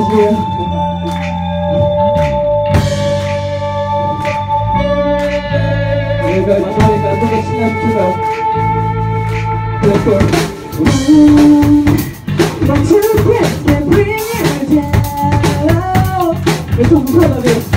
guys here. Ooh, you can bring you down. It's on the color of.